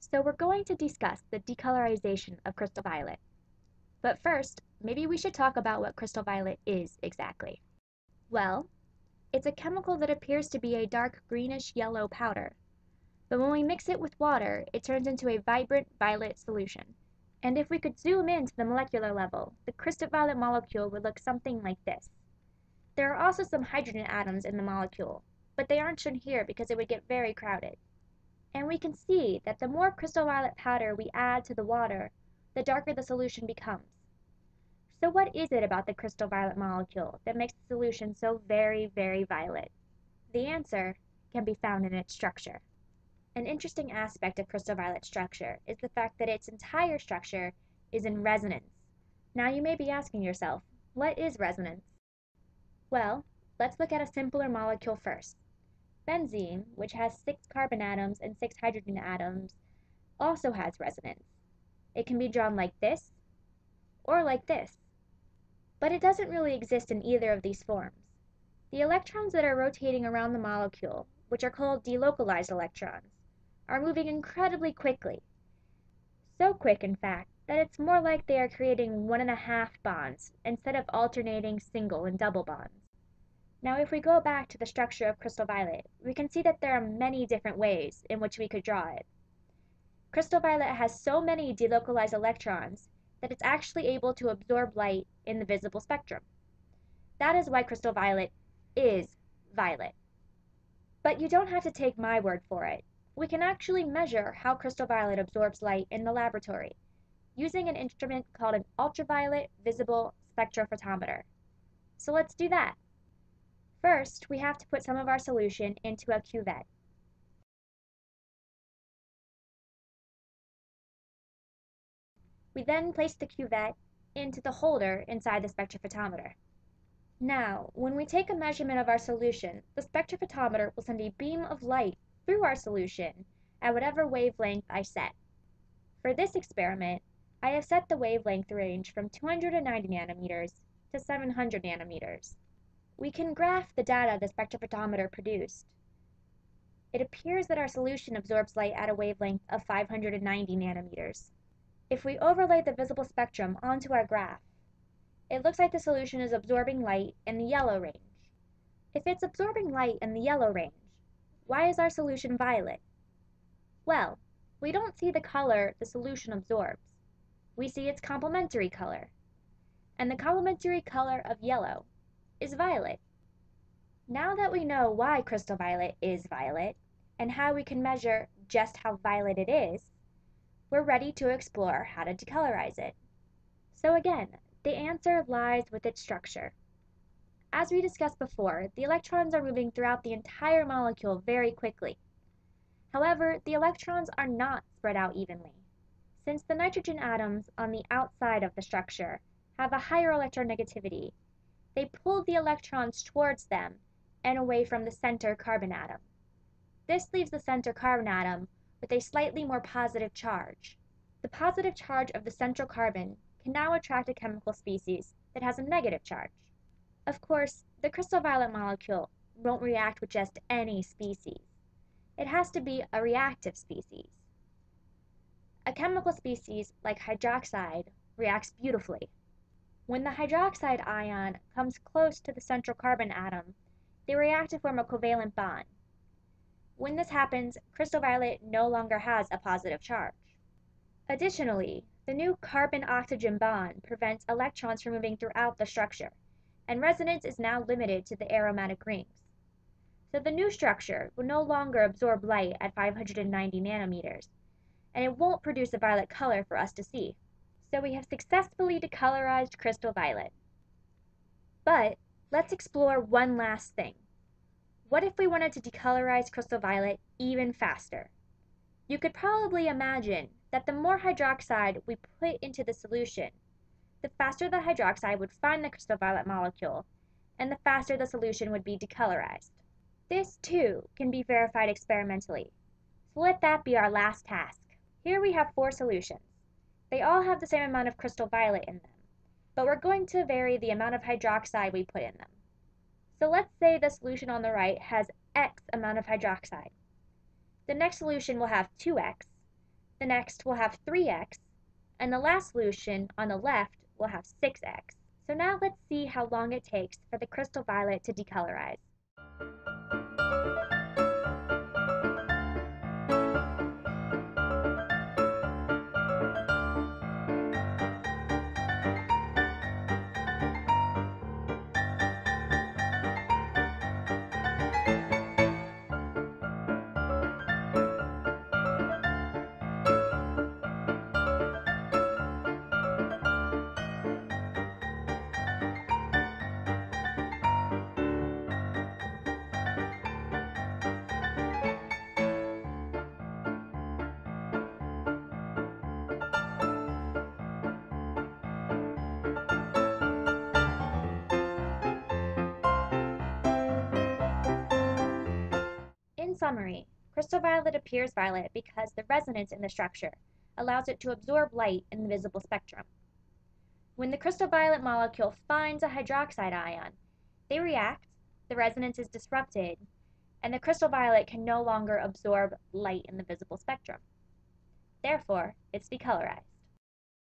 So we're going to discuss the decolorization of crystal violet. But first, maybe we should talk about what crystal violet is exactly. Well, it's a chemical that appears to be a dark greenish yellow powder. But when we mix it with water, it turns into a vibrant violet solution. And if we could zoom in to the molecular level, the crystal violet molecule would look something like this. There are also some hydrogen atoms in the molecule, but they aren't shown here because it would get very crowded. And we can see that the more crystal violet powder we add to the water, the darker the solution becomes. So what is it about the crystal violet molecule that makes the solution so very, very violet? The answer can be found in its structure. An interesting aspect of crystal violet structure is the fact that its entire structure is in resonance. Now you may be asking yourself, what is resonance? Well, let's look at a simpler molecule first. Benzene, which has six carbon atoms and six hydrogen atoms, also has resonance. It can be drawn like this or like this. But it doesn't really exist in either of these forms. The electrons that are rotating around the molecule, which are called delocalized electrons, are moving incredibly quickly. So quick, in fact, that it's more like they are creating one and a half bonds instead of alternating single and double bonds. Now if we go back to the structure of crystal violet, we can see that there are many different ways in which we could draw it. Crystal violet has so many delocalized electrons that it's actually able to absorb light in the visible spectrum. That is why crystal violet is violet. But you don't have to take my word for it. We can actually measure how crystal violet absorbs light in the laboratory using an instrument called an ultraviolet visible spectrophotometer. So let's do that. First, we have to put some of our solution into a cuvette. We then place the cuvette into the holder inside the spectrophotometer. Now, when we take a measurement of our solution, the spectrophotometer will send a beam of light through our solution at whatever wavelength I set. For this experiment, I have set the wavelength range from 290 nanometers to 700 nanometers. We can graph the data the spectrophotometer produced. It appears that our solution absorbs light at a wavelength of 590 nanometers. If we overlay the visible spectrum onto our graph, it looks like the solution is absorbing light in the yellow range. If it's absorbing light in the yellow range, why is our solution violet? Well, we don't see the color the solution absorbs. We see its complementary color. And the complementary color of yellow is violet. Now that we know why crystal violet is violet, and how we can measure just how violet it is, we're ready to explore how to decolorize it. So again, the answer lies with its structure. As we discussed before, the electrons are moving throughout the entire molecule very quickly. However, the electrons are not spread out evenly. Since the nitrogen atoms on the outside of the structure have a higher electronegativity they pull the electrons towards them and away from the center carbon atom. This leaves the center carbon atom with a slightly more positive charge. The positive charge of the central carbon can now attract a chemical species that has a negative charge. Of course, the crystal violet molecule won't react with just any species. It has to be a reactive species. A chemical species like hydroxide reacts beautifully. When the hydroxide ion comes close to the central carbon atom, they react to form a covalent bond. When this happens, crystal violet no longer has a positive charge. Additionally, the new carbon-oxygen bond prevents electrons from moving throughout the structure, and resonance is now limited to the aromatic rings. So the new structure will no longer absorb light at 590 nanometers, and it won't produce a violet color for us to see. So we have successfully decolorized crystal violet. But let's explore one last thing. What if we wanted to decolorize crystal violet even faster? You could probably imagine that the more hydroxide we put into the solution, the faster the hydroxide would find the crystal violet molecule, and the faster the solution would be decolorized. This, too, can be verified experimentally. So let that be our last task. Here we have four solutions. They all have the same amount of crystal violet in them, but we're going to vary the amount of hydroxide we put in them. So let's say the solution on the right has X amount of hydroxide. The next solution will have 2X, the next will have 3x, and the last solution on the left will have 6x. So now let's see how long it takes for the crystal violet to decolorize. Summary, crystal violet appears violet because the resonance in the structure allows it to absorb light in the visible spectrum. When the crystal violet molecule finds a hydroxide ion, they react, the resonance is disrupted, and the crystal violet can no longer absorb light in the visible spectrum. Therefore, it's decolorized.